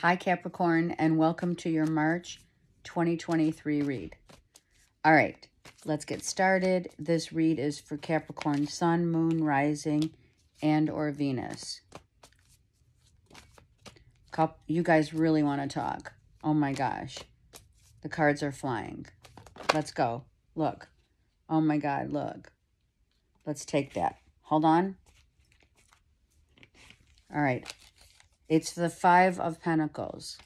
Hi, Capricorn, and welcome to your March 2023 read. All right, let's get started. This read is for Capricorn Sun, Moon, Rising, and or Venus. You guys really want to talk. Oh my gosh. The cards are flying. Let's go. Look. Oh my God, look. Let's take that. Hold on. All right. It's the Five of Pentacles.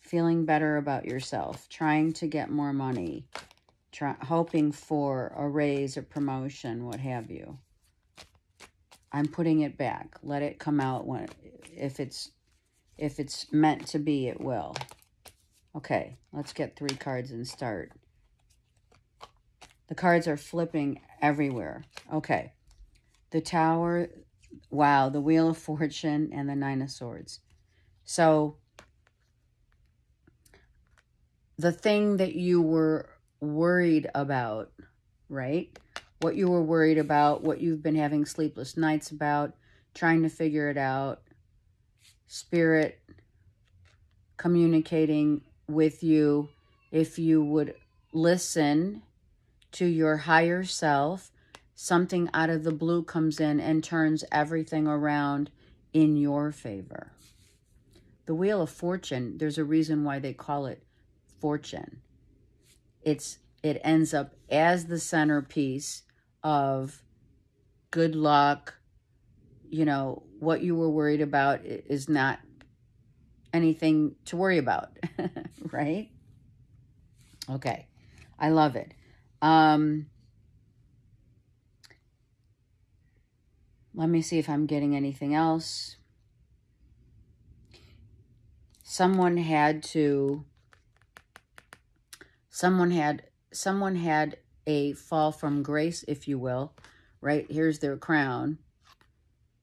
Feeling better about yourself. Trying to get more money. Try, hoping for a raise, a promotion, what have you. I'm putting it back. Let it come out when if it's if it's meant to be, it will. Okay, let's get three cards and start. The cards are flipping everywhere. Okay. The Tower, Wow, the Wheel of Fortune and the Nine of Swords. So, the thing that you were worried about, right? What you were worried about, what you've been having sleepless nights about, trying to figure it out, spirit communicating with you if you would listen to your higher self something out of the blue comes in and turns everything around in your favor. The Wheel of Fortune, there's a reason why they call it fortune. It's it ends up as the centerpiece of good luck, you know, what you were worried about is not anything to worry about, right? Okay. I love it. Um Let me see if I'm getting anything else. Someone had to, someone had, someone had a fall from grace, if you will, right? Here's their crown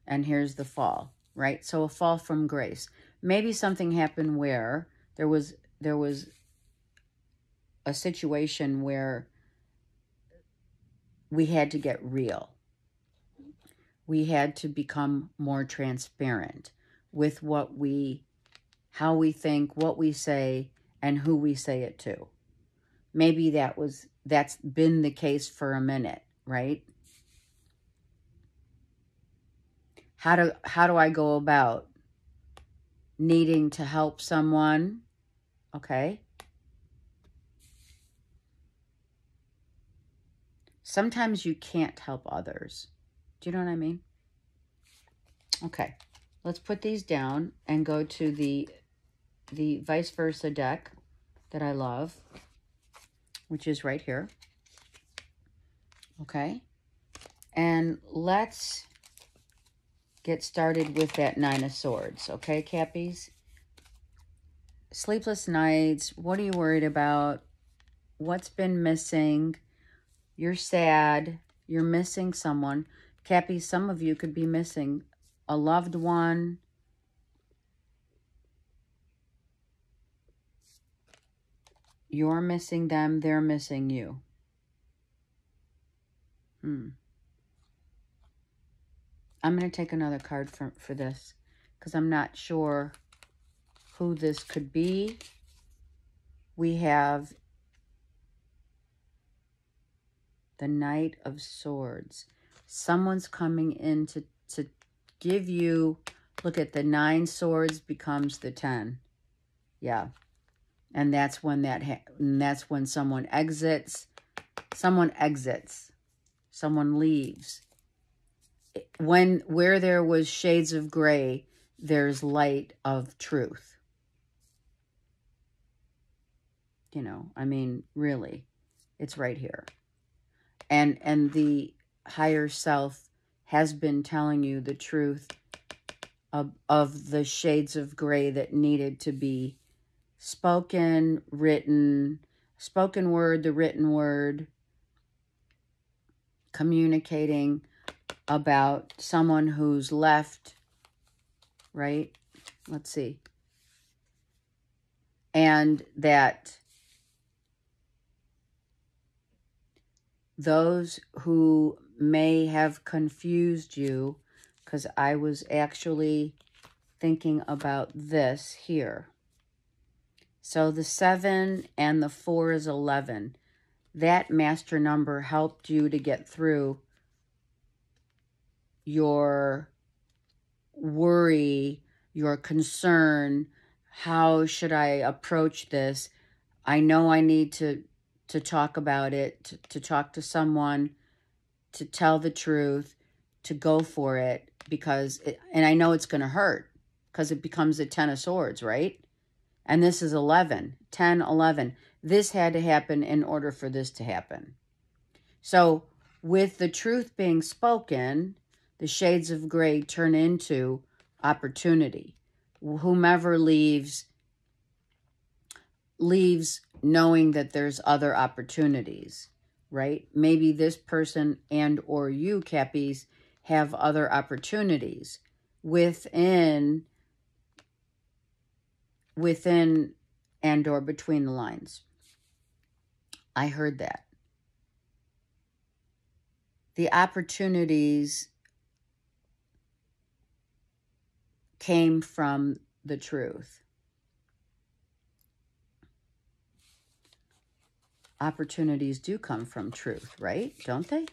and here's the fall, right? So a fall from grace. Maybe something happened where there was, there was a situation where we had to get real we had to become more transparent with what we, how we think, what we say, and who we say it to. Maybe that was, that's been the case for a minute, right? How do, how do I go about needing to help someone? Okay. Sometimes you can't help others do you know what I mean? Okay, let's put these down and go to the, the vice versa deck that I love, which is right here. Okay, and let's get started with that Nine of Swords. Okay, Cappies? Sleepless nights. What are you worried about? What's been missing? You're sad. You're missing someone. Cappy, some of you could be missing a loved one, You're missing them, they're missing you. Hmm. I'm going to take another card for, for this because I'm not sure who this could be. We have the Knight of Swords someone's coming in to, to give you, look at the nine swords becomes the 10. Yeah. And that's when that, and that's when someone exits, someone exits, someone leaves. When, where there was shades of gray, there's light of truth. You know, I mean, really, it's right here. And, and the, higher self has been telling you the truth of, of the shades of gray that needed to be spoken, written, spoken word, the written word, communicating about someone who's left, right? Let's see. And that those who may have confused you because I was actually thinking about this here. So the 7 and the 4 is 11. That master number helped you to get through your worry, your concern. How should I approach this? I know I need to to talk about it, to, to talk to someone, to tell the truth, to go for it because it, and I know it's going to hurt because it becomes a 10 of swords, right? And this is 11, 10, 11. This had to happen in order for this to happen. So with the truth being spoken, the shades of gray turn into opportunity. Whomever leaves leaves knowing that there's other opportunities, right? Maybe this person and or you, Cappies, have other opportunities within within and or between the lines. I heard that. The opportunities came from the truth. Opportunities do come from truth, right? Don't they?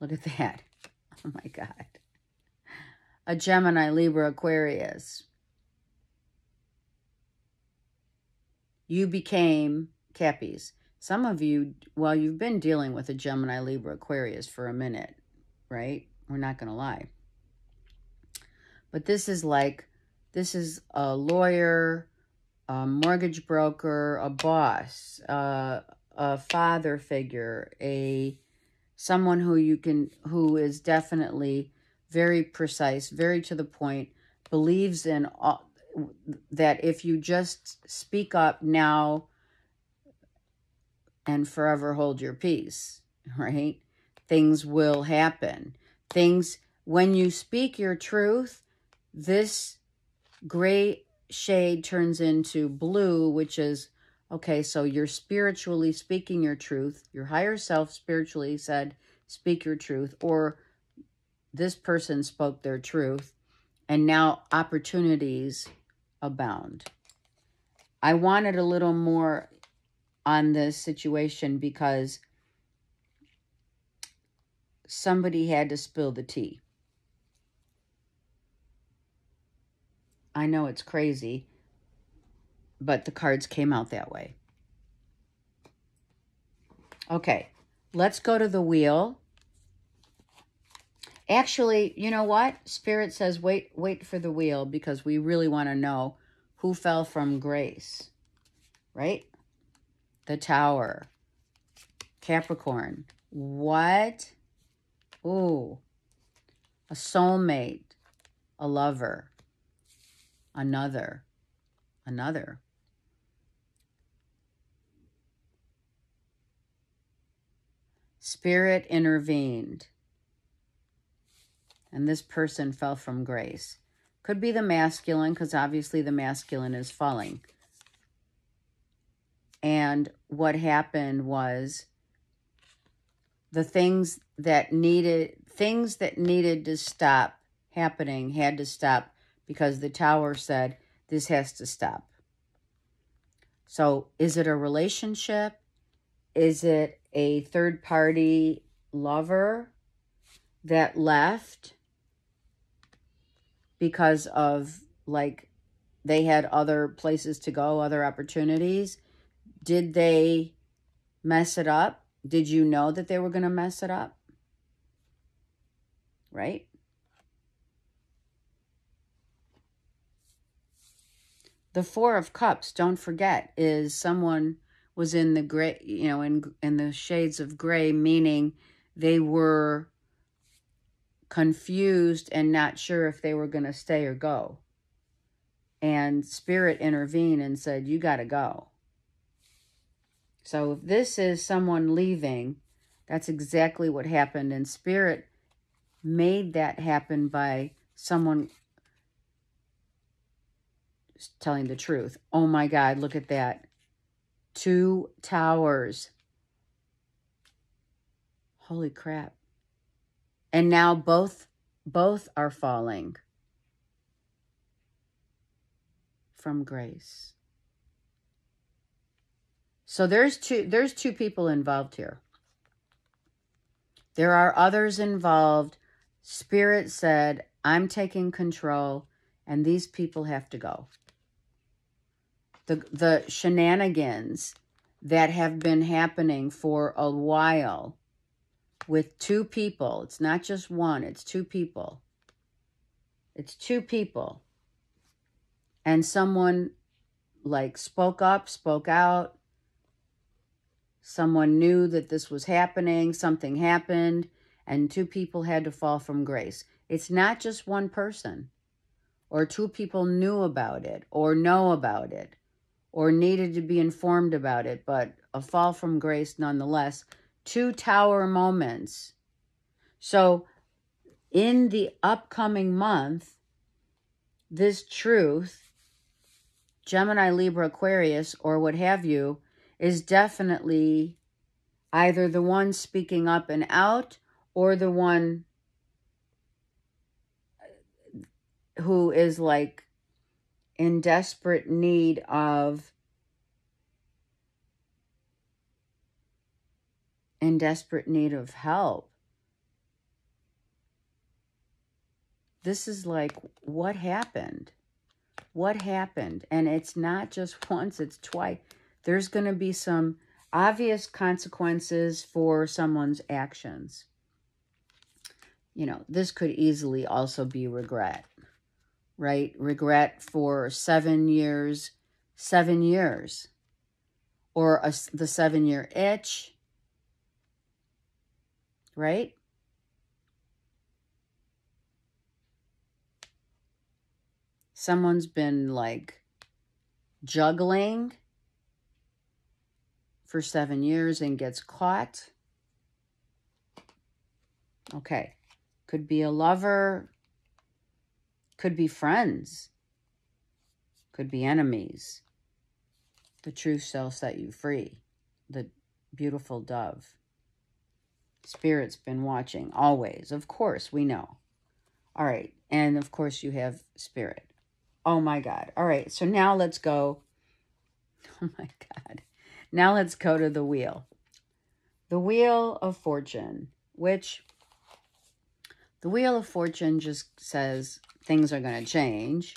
Look at that. Oh my God. A Gemini, Libra, Aquarius. You became Cappies. Some of you, well, you've been dealing with a Gemini, Libra, Aquarius for a minute, right? We're not going to lie. But this is like, this is a lawyer, a mortgage broker, a boss, uh, a father figure, a someone who you can, who is definitely very precise, very to the point, believes in all, that if you just speak up now and forever hold your peace, right? Things will happen. Things, when you speak your truth, this gray shade turns into blue, which is, okay, so you're spiritually speaking your truth. Your higher self spiritually said, speak your truth. Or this person spoke their truth. And now opportunities abound. I wanted a little more on this situation because somebody had to spill the tea. I know it's crazy, but the cards came out that way. Okay, let's go to the wheel. Actually, you know what? Spirit says wait wait for the wheel because we really want to know who fell from grace. Right? The Tower. Capricorn. What? Ooh. A soulmate. A lover another, another. Spirit intervened, and this person fell from grace. Could be the masculine, because obviously the masculine is falling. And what happened was the things that needed things that needed to stop happening had to stop because the tower said this has to stop. So, is it a relationship? Is it a third party lover that left because of like they had other places to go, other opportunities? Did they mess it up? Did you know that they were going to mess it up? Right? The Four of Cups, don't forget, is someone was in the gray, you know, in in the shades of gray, meaning they were confused and not sure if they were going to stay or go. And spirit intervened and said, "You got to go." So if this is someone leaving, that's exactly what happened and spirit made that happen by someone telling the truth. Oh my God, look at that. Two towers. Holy crap. And now both both are falling. from grace. So there's two there's two people involved here. There are others involved. Spirit said, "I'm taking control and these people have to go." The the shenanigans that have been happening for a while with two people. It's not just one, it's two people. It's two people. And someone like spoke up, spoke out. Someone knew that this was happening, something happened, and two people had to fall from grace. It's not just one person, or two people knew about it, or know about it, or needed to be informed about it, but a fall from grace nonetheless two tower moments. So, in the upcoming month, this truth, Gemini, Libra, Aquarius, or what have you, is definitely either the one speaking up and out or the one who is like in desperate need of in desperate need of help. This is like, what happened? What happened? And it's not just once, it's twice. There's going to be some obvious consequences for someone's actions. You know, this could easily also be regret, right? Regret for seven years, seven years, or a, the seven year itch, right? Someone's been like juggling for seven years and gets caught. Okay. Could be a lover. Could be friends. Could be enemies. The truth shall set you free. The beautiful dove. Spirit's been watching always. Of course, we know. All right. And of course, you have Spirit. Oh my God. All right. So now let's go. Oh my God. Now let's go to the wheel. The Wheel of Fortune, which the Wheel of Fortune just says things are going to change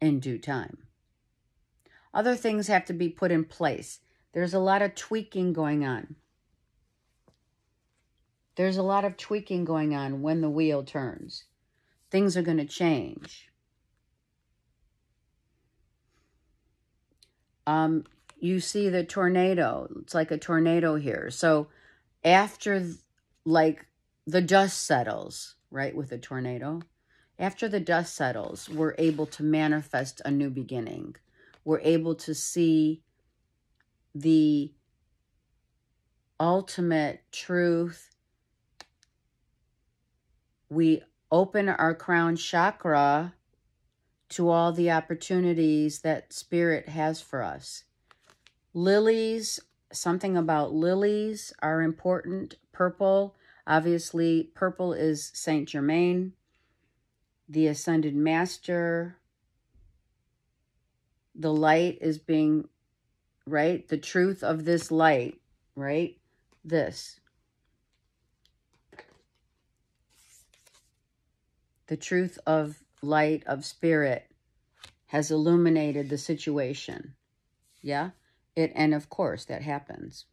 in due time. Other things have to be put in place. There's a lot of tweaking going on. There's a lot of tweaking going on when the wheel turns. Things are going to change. Um, you see the tornado. It's like a tornado here. So after, like, the dust settles, right, with a tornado, after the dust settles, we're able to manifest a new beginning. We're able to see the ultimate truth we open our crown chakra to all the opportunities that spirit has for us. Lilies, something about lilies are important. Purple, obviously, purple is Saint Germain, the ascended master. The light is being, right? The truth of this light, right? This. the truth of light of spirit has illuminated the situation. Yeah? It and of course that happens.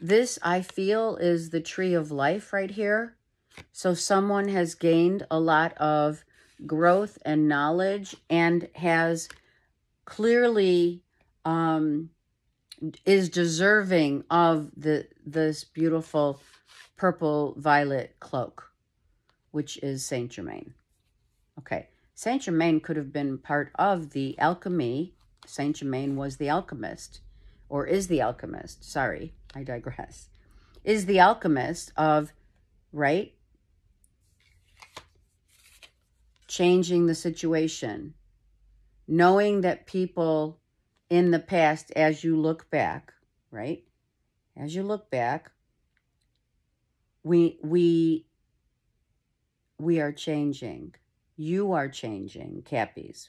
This, I feel, is the tree of life right here. So someone has gained a lot of growth and knowledge and has clearly um, is deserving of the this beautiful purple violet cloak, which is Saint Germain. Okay, Saint Germain could have been part of the alchemy. Saint Germain was the alchemist, or is the alchemist. Sorry, I digress. Is the alchemist of, right? Changing the situation, knowing that people in the past as you look back, right? As you look back, we we we are changing. You are changing, Cappies.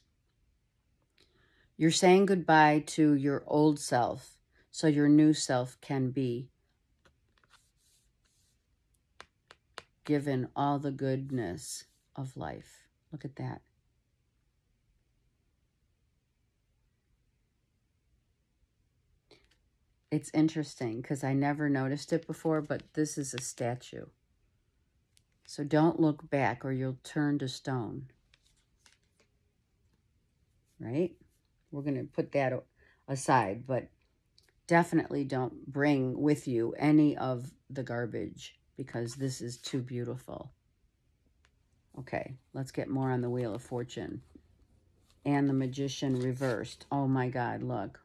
You're saying goodbye to your old self so your new self can be given all the goodness of life. Look at that. It's interesting because I never noticed it before, but this is a statue. So don't look back or you'll turn to stone. Right? We're going to put that aside, but definitely don't bring with you any of the garbage because this is too beautiful. Okay, let's get more on the Wheel of Fortune. And the Magician reversed. Oh my God, look.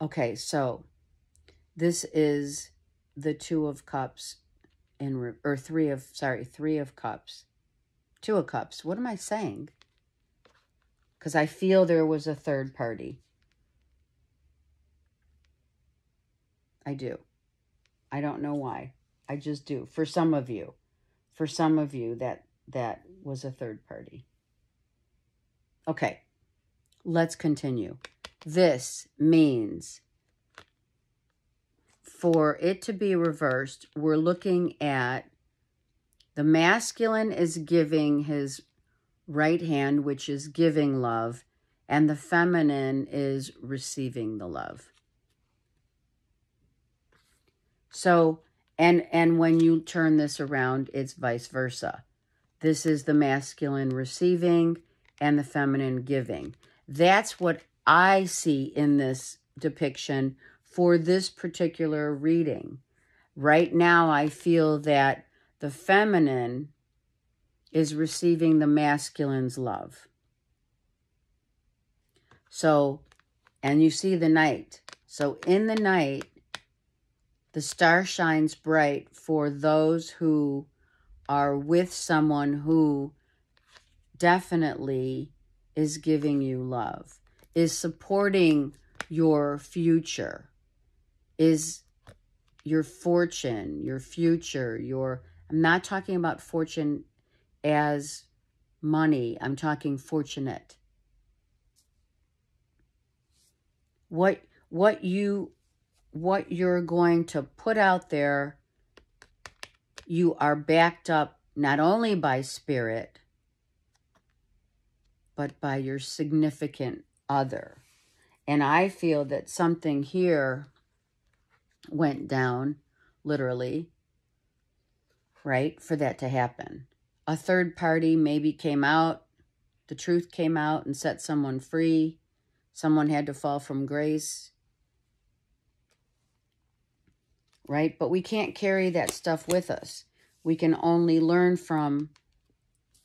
Okay, so this is the Two of Cups in or three of sorry three of cups two of cups. What am i saying? Because i feel there was a third party. I do. I don't know why. I just do. For some of you. For some of you that that was a third party. Okay. Let's continue. This means for it to be reversed, we're looking at the masculine is giving his right hand, which is giving love, and the feminine is receiving the love. So, and and when you turn this around, it's vice versa. This is the masculine receiving and the feminine giving. That's what I see in this depiction for this particular reading. Right now, I feel that the feminine is receiving the masculine's love. So, and you see the night. So, in the night, the star shines bright for those who are with someone who definitely is giving you love, is supporting your future is your fortune, your future, your I'm not talking about fortune as money. I'm talking fortunate. What what you what you're going to put out there you are backed up not only by spirit but by your significant other. And I feel that something here went down, literally, right, for that to happen. A third party maybe came out, the truth came out and set someone free. Someone had to fall from grace. Right? But we can't carry that stuff with us. We can only learn from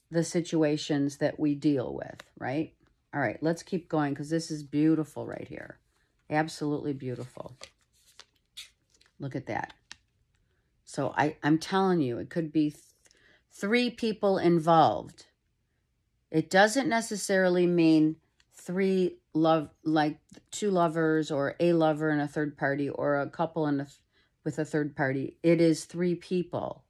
the situations that we deal with, right? All right, let's keep going because this is beautiful right here. Absolutely beautiful. Look at that. So I, I'm telling you, it could be th three people involved. It doesn't necessarily mean three love, like two lovers or a lover and a third party or a couple and a, with a third party. It is three people.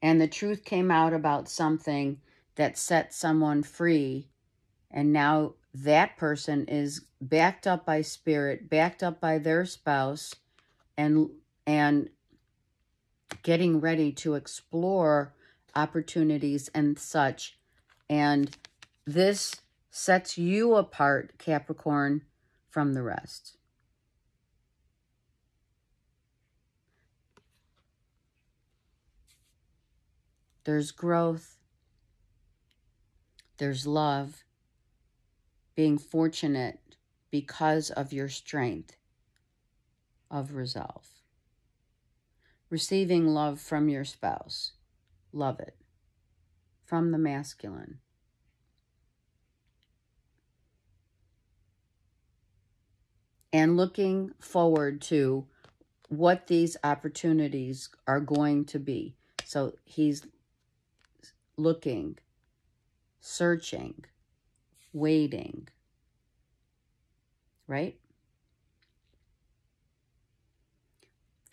And the truth came out about something that set someone free. And now that person is backed up by spirit, backed up by their spouse, and and getting ready to explore opportunities and such. And this sets you apart, Capricorn, from the rest. There's growth. There's love being fortunate because of your strength of resolve. Receiving love from your spouse. Love it. From the masculine. And looking forward to what these opportunities are going to be. So he's looking, searching, waiting. Right?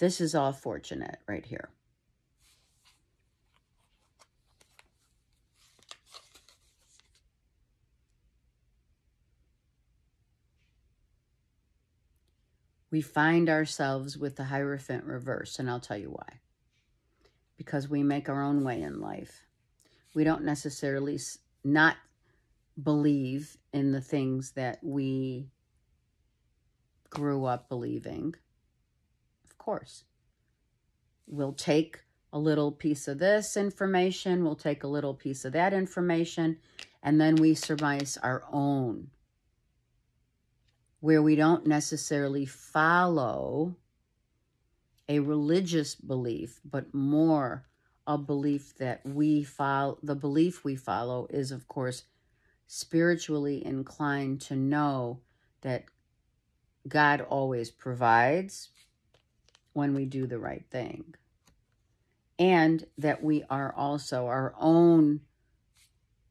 This is all fortunate right here. we find ourselves with the Hierophant reverse, and I'll tell you why. Because we make our own way in life. We don't necessarily not believe in the things that we grew up believing. Course. We'll take a little piece of this information, we'll take a little piece of that information, and then we surmise our own where we don't necessarily follow a religious belief, but more a belief that we follow, the belief we follow is, of course, spiritually inclined to know that God always provides when we do the right thing. And that we are also our own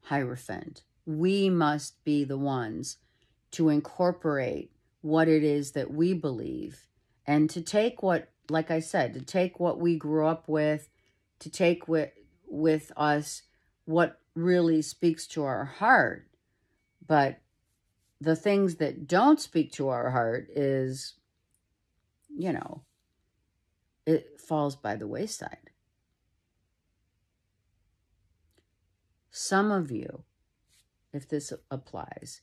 Hierophant. We must be the ones to incorporate what it is that we believe and to take what like i said to take what we grew up with to take with with us what really speaks to our heart but the things that don't speak to our heart is you know it falls by the wayside some of you if this applies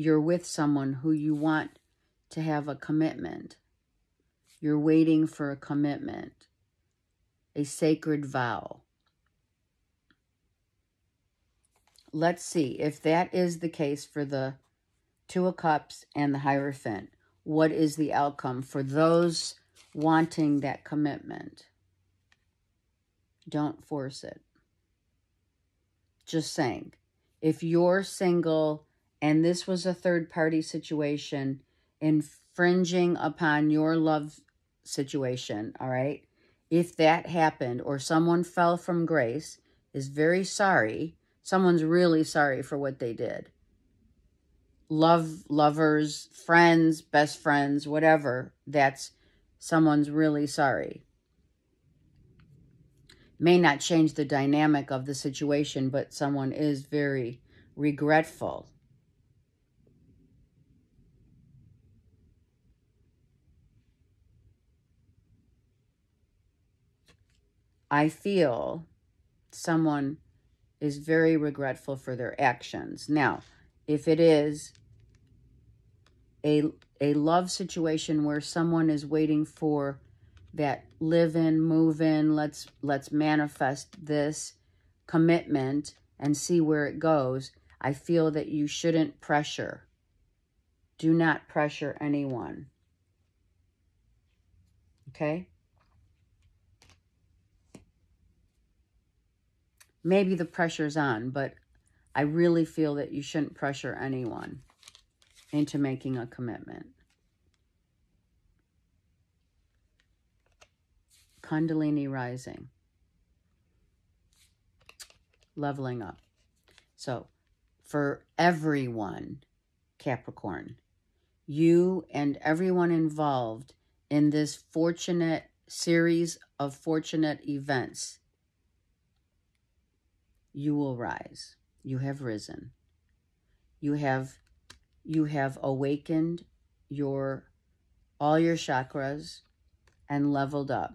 you're with someone who you want to have a commitment. You're waiting for a commitment, a sacred vow. Let's see if that is the case for the Two of Cups and the Hierophant. What is the outcome for those wanting that commitment? Don't force it. Just saying. If you're single and this was a third party situation infringing upon your love situation, all right? If that happened or someone fell from grace, is very sorry. Someone's really sorry for what they did. Love, lovers, friends, best friends, whatever, that's someone's really sorry. May not change the dynamic of the situation, but someone is very regretful I feel someone is very regretful for their actions. Now, if it is a a love situation where someone is waiting for that live in, move in, let's let's manifest this commitment and see where it goes, I feel that you shouldn't pressure. Do not pressure anyone. Okay? maybe the pressure's on, but I really feel that you shouldn't pressure anyone into making a commitment. Kundalini rising. Leveling up. So, for everyone, Capricorn, you and everyone involved in this fortunate series of fortunate events you will rise. You have risen. You have you have awakened your all your chakras and leveled up.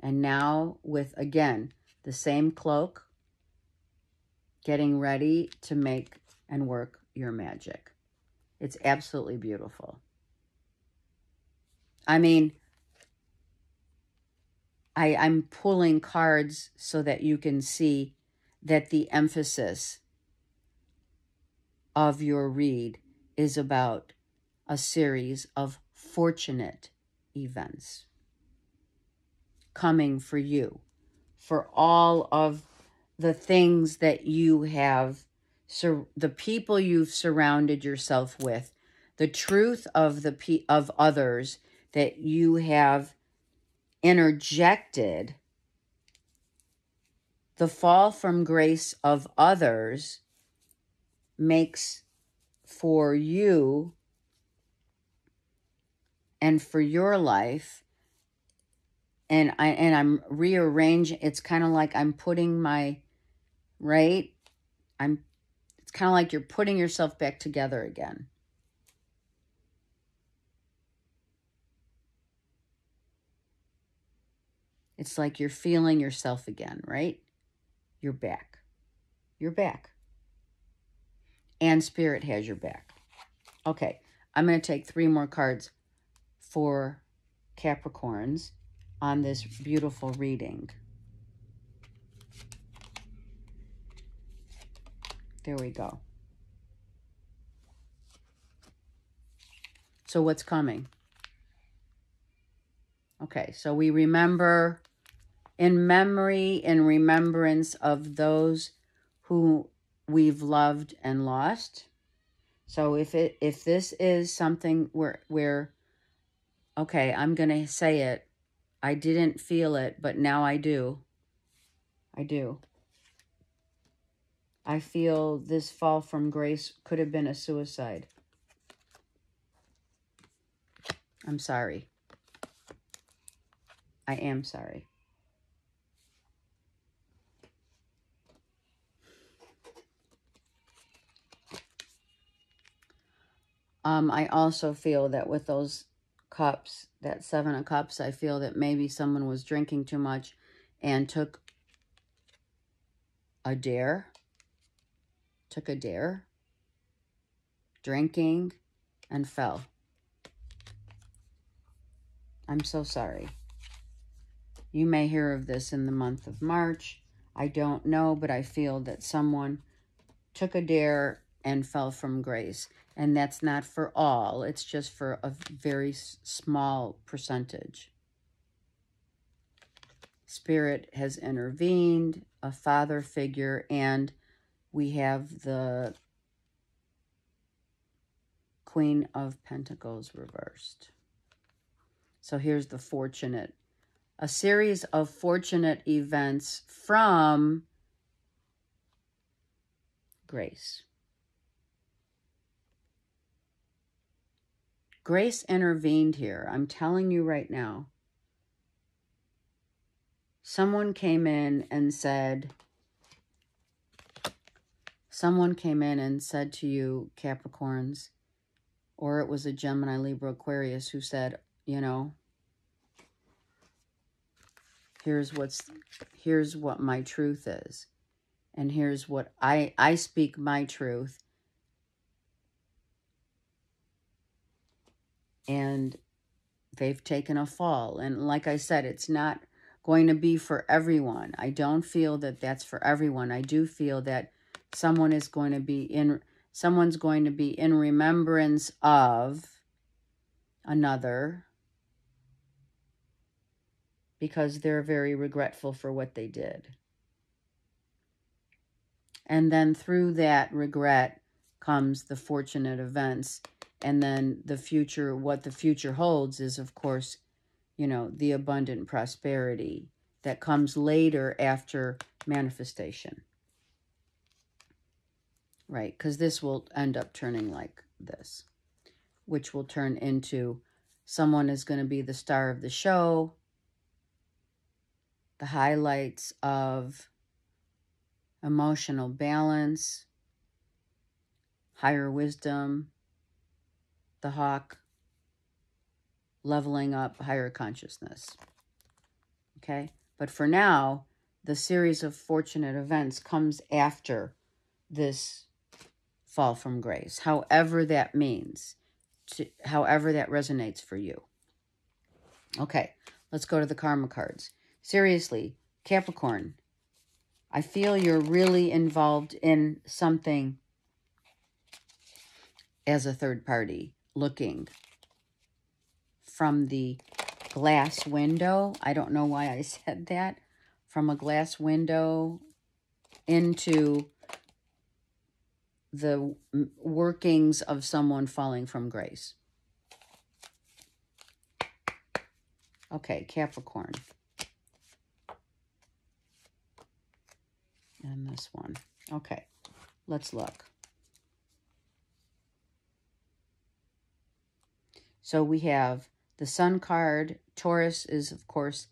And now with again the same cloak getting ready to make and work your magic. It's absolutely beautiful. I mean, I, I'm pulling cards so that you can see that the emphasis of your read is about a series of fortunate events coming for you, for all of the things that you have, sur- the people you've surrounded yourself with, the truth of the pe- of others that you have interjected the fall from grace of others makes for you and for your life and I and I'm rearranging it's kind of like I'm putting my right I'm it's kind of like you're putting yourself back together again It's like you're feeling yourself again, right? You're back. You're back. And spirit has your back. Okay, I'm going to take three more cards for Capricorns on this beautiful reading. There we go. So what's coming? Okay, so we remember in memory, in remembrance of those who we've loved and lost. So if it if this is something where where okay, I'm going to say it. I didn't feel it, but now I do. I do. I feel this fall from grace could have been a suicide. I'm sorry. I am sorry. Um, I also feel that with those cups, that seven of cups, I feel that maybe someone was drinking too much and took a dare, took a dare, drinking, and fell. I'm so sorry. You may hear of this in the month of March. I don't know, but I feel that someone took a dare and fell from grace. And that's not for all, it's just for a very small percentage. Spirit has intervened, a father figure, and we have the Queen of Pentacles reversed. So here's the fortunate, a series of fortunate events from grace. Grace intervened here. I'm telling you right now. Someone came in and said, someone came in and said to you, Capricorns, or it was a Gemini, Libra, Aquarius who said, you know, here's what's, here's what my truth is. And here's what I, I speak my truth and they've taken a fall. And like I said, it's not going to be for everyone. I don't feel that that's for everyone. I do feel that someone is going to be in someone's going to be in remembrance of another because they're very regretful for what they did. And then through that regret comes the fortunate events and then the future, what the future holds is, of course, you know, the abundant prosperity that comes later after manifestation. Right, because this will end up turning like this, which will turn into someone is going to be the star of the show, the highlights of emotional balance, higher wisdom, the hawk, leveling up higher consciousness. Okay? But for now, the series of fortunate events comes after this fall from grace, however that means, to, however that resonates for you. Okay, let's go to the karma cards. Seriously, Capricorn, I feel you're really involved in something as a third party looking from the glass window. I don't know why I said that. From a glass window into the workings of someone falling from grace. Okay, Capricorn. And this one. Okay, let's look. So we have the Sun card. Taurus is, of course,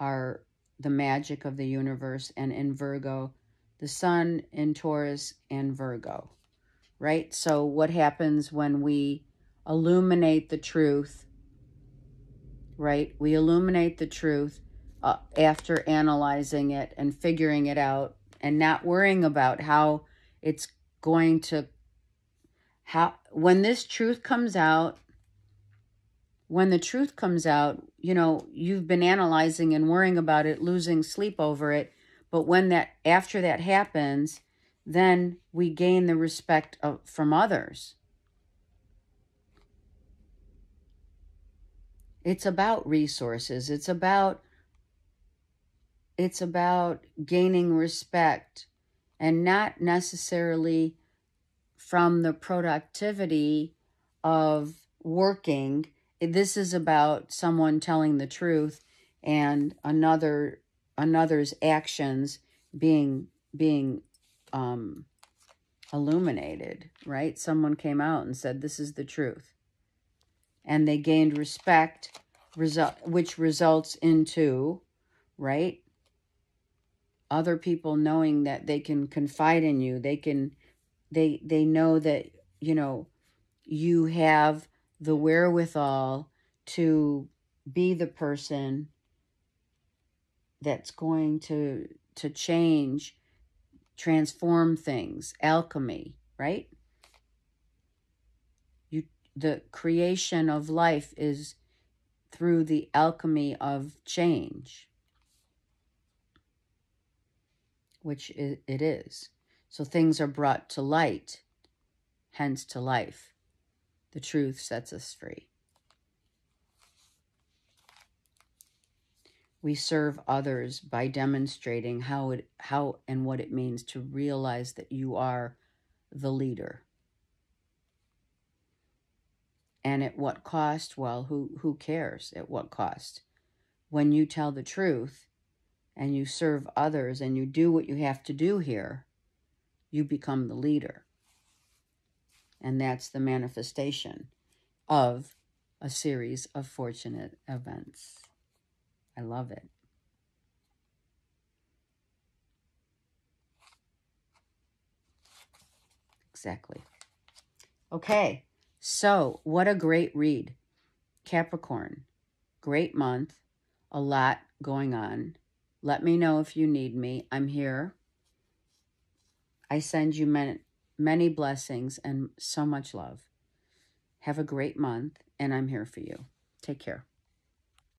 our the magic of the universe. And in Virgo, the Sun in Taurus and Virgo, right? So what happens when we illuminate the truth, right? We illuminate the truth uh, after analyzing it and figuring it out and not worrying about how it's going to how when this truth comes out when the truth comes out you know you've been analyzing and worrying about it losing sleep over it but when that after that happens then we gain the respect of, from others it's about resources it's about it's about gaining respect and not necessarily from the productivity of working. This is about someone telling the truth and another another's actions being being um, illuminated, right? Someone came out and said, this is the truth. And they gained respect, result, which results into, right? other people knowing that they can confide in you they can they they know that you know you have the wherewithal to be the person that's going to to change transform things alchemy right you the creation of life is through the alchemy of change which it is. So things are brought to light, hence to life. The truth sets us free. We serve others by demonstrating how it how and what it means to realize that you are the leader. And at what cost? Well, who who cares at what cost? When you tell the truth, and you serve others and you do what you have to do here, you become the leader. And that's the manifestation of a series of fortunate events. I love it. Exactly. Okay, so what a great read. Capricorn, great month, a lot going on. Let me know if you need me. I'm here. I send you many, many blessings and so much love. Have a great month, and I'm here for you. Take care.